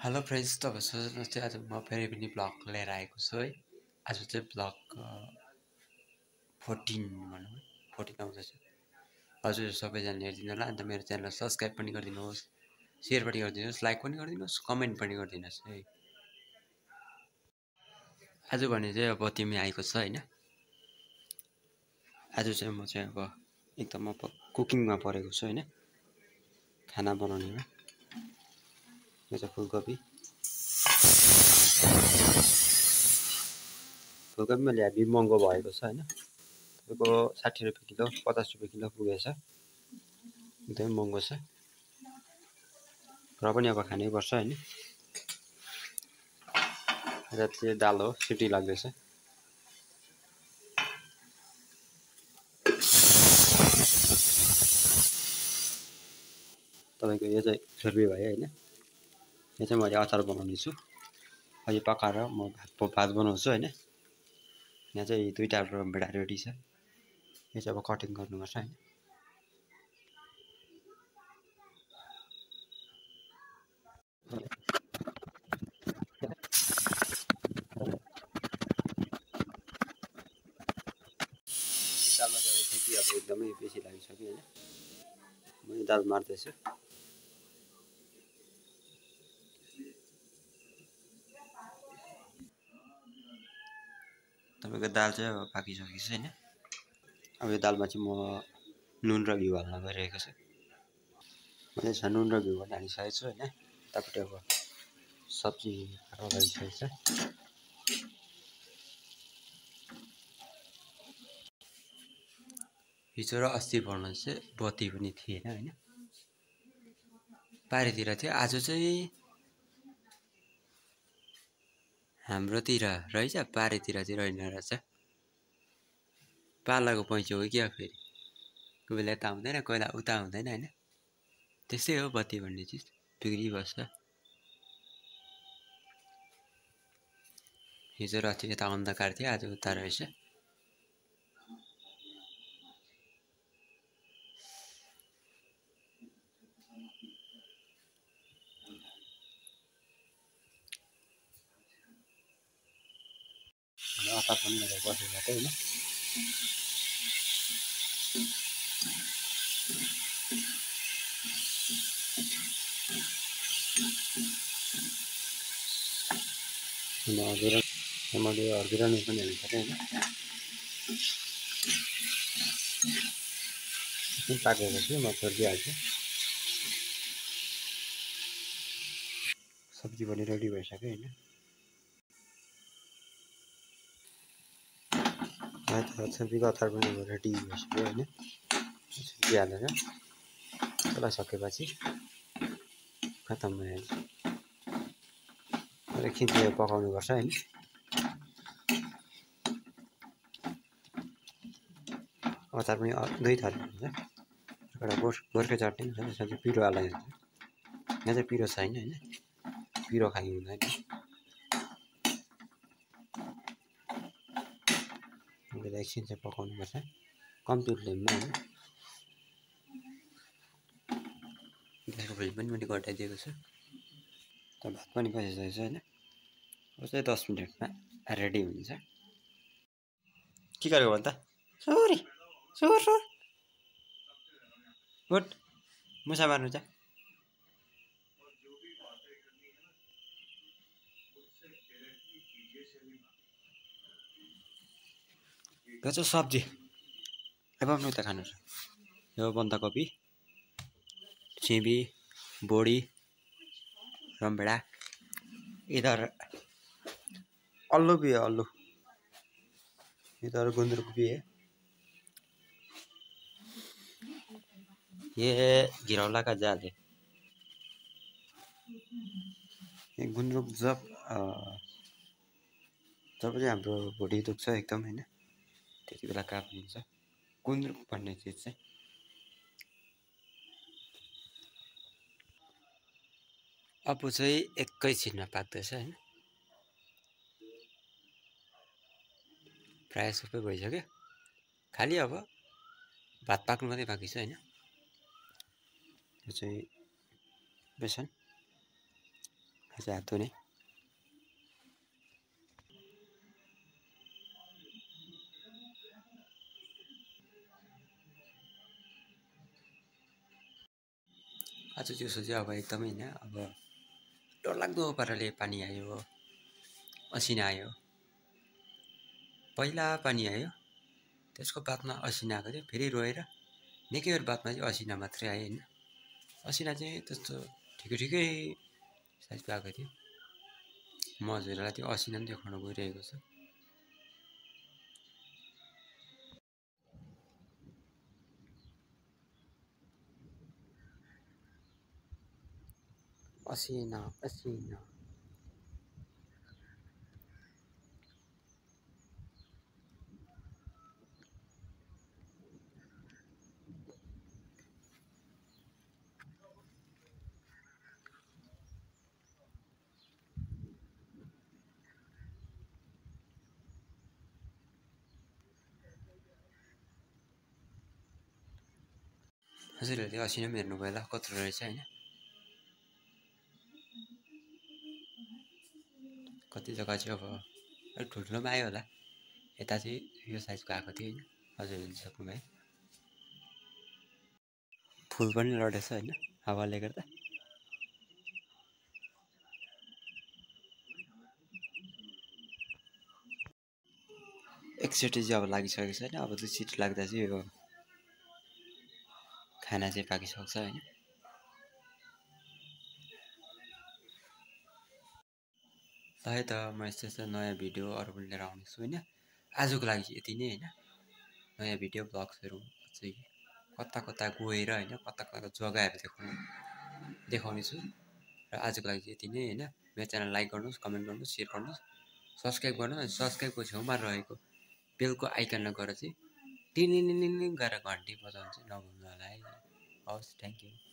Hello friends तपाईँ सोच्नुहोस् चाहिँ आज म फेरि पनि ब्लग लिएर आएको छु है। आज चाहिँ ब्लग फोर्टिन भनौँ है फोर्टिन आउँदैछ। हजुर सबैजनाले हेरिदिनु होला अन्त मेरो च्यानल सब्सक्राइब पनि गरिदिनुहोस् सेयर पनि गरिदिनुहोस् लाइक पनि गरिदिनुहोस् कमेन्ट पनि गरिदिनुहोस् है। आज भने चाहिँ अब तिमी आएको छ होइन। आज चाहिँ म चाहिँ अब एकदम अब कुकिङमा परेको छु होइन खाना बनाउनेमा। यो फुलकोपी। फुलकोपी मैले हेभी महँगो भएको छ होइन? तपाईँको साठी रुपियाँ किलो पचास रुपियाँ किलो पुगेछ। एकदमै महँगो छ। र पनि अब खानैपर्छ होइन? र चाहिँ दाल हो सिटी लाग्दैछ। तपाईँको यो चाहिँ छुर्पी भयो होइन? यो चाहिँ मैले अचार बनाउने छु अहिले पकाएर म भात भात बनाउँछु होइन। यहाँ चाहिँ दुईवटा रमभेडा रेडी छ। यो चाहिँ अब कटिङ गर्नुपर्छ होइन। दालमा अब एकदमै बेसी लागिसक्यो होइन। म दाल मार्दैछु। तपाईँको दाल चाहिँ अब पाकिसकेको छ होइन? अब यो दालमा चाहिँ म नुन र घिउ हाल्न गइरहेको छु। मैले नुन र घिउ पनि हालिसकेको छु होइन। यतापट्टि अब सब्जी लगाइसकेको छ। हिजो र अस्ति भन्नु चाहिँ बत्ती पनि थिएन होइन। पारितिर थियो आज चाहिँ हाम्रोतिर रहेछ पारेतिर चाहिँ रहेन रहेछ? पालाको पैँचो हो क्या फेरि कोही बेला यता हुँदैन कोही बेला उता हुँदैन होइन? त्यस्तै हो बत्ती भन्ने चिज बिग्रिबस्छ हिजो र अस्ति यता अन्धकार थियो आज उता रहेछ। अचार पनि लगाएर बसेको थियो होइन। हजुर मैले हर्दिरानी पनि हाल्नु पऱ्यो होइन पाकेपछि म छोडिदिइहाल्छु सब्जी पनि रेडी भइसक्यो होइन। छुर्पीको अचार पनि रेडी भइसक्यो होइन हालेर त्यसलाई सकेपछि खतम भइहाल्छ र खिचेर पकाउनुपर्छ होइन अचार पनि दुई थरी हुन्छ एउटा गोर् गोर्खे चटनी हुन्छ त्यसमा चाहिँ पिरो हुन्छ यहाँ चाहिँ पिरो छैन होइन पिरो खाइ हुँदैन एकछिन चाहिँ पकाउनुपर्छ कम्ती फ्लेममा होइन ग्यासको फ्लेम पनि मैले घटाइदिएको छु। त भात पनि पसिसकेको छ होइन। अझै दस मिनटमा रेडी हुन्छ। के गरेको भन्दा सोरी सोर सोर। गुड। मुसा मार्नु चाहिँ यो चाहिँ सब्जी अब पनि त खानु छ यो बन्दाकोपी सिमी बोडी रमभेडा इधर अल्लू भी है अल्लू इधर गुंदरुक भी है ये घिरौला का जाल गुन्द्रुक जब जब चाहिँ हाम्रो भुँडी दुख्छ एकदम होइन त्यति बेला काट्नुहुन्छ गुन्द्रुक भन्ने चिज चाहिँ। अपु चाहिँ एकैछिनमा पाक्दैछ होइन। प्रायः सबै भइसक्यो। खालि अब भात पाक्नु मात्रै बाँकी छ होइन। यो चाहिँ बेसन। चाहिँ हात धुने दिउँसो चाहिँ अब एकदमै होइन। अब डरलाग्दो पाराले पानी आयो असिना आयो। पहिला पानी आयो त्यसको बादमा असिना आएको थियो फेरि रोएर निकै बेर बादमा चाहिँ असिना मात्रै आयो होइन। असिना चाहिँ त्यस्तो ठिकै ठिकै साइजको आएको थियो। म हजुरलाई त्यो असिना पनि देखाउन गइरहेको छु। असिना असिना हजुरहरूले असिना पनि हेर्नुभयो होला कत्रो रहेछ होइन कति जग्गा चाहिँ अब अलिक ठुल्ठुलोमा आयो होला। यता चाहिँ यो साइजको आएको थियो होइन। हजुरहरूले सक्नुभयो फुल पनि लडेछ होइन हावाले गर्दा। एकचोटि चाहिँ अब लागिसकेको छैन अब दुईचोटि लाग्दा चाहिँ यो खाना चाहिँ पाकिसक्छ होइन। है त म यस्तो यस्तो नयाँ भिडियो अरू पनि लिएर आउनेछु होइन? आजको लागि यति नै होइन? नयाँ भिडियो ब्लग्सहरू चाहिँ कता कता गएर होइन? कता कताको जग्गाहरू देखाउनु देखाउने छु। र आजको लागि यति नै होइन? मेरो च्यानल लाइक गर्नुहोस् कमेन्ट गर्नुहोस् सेयर गर्नुहोस् सब्सक्राइब गर्नुहोस्। अनि सब्सक्राइबको छेउमा रहेको बेलको आइकनमा गएर चाहिँ टिनिनिनिनि गरेर घन्टी बजाउनु चाहिँ नभुल्नु होला है हवस् थ्याङ्क यू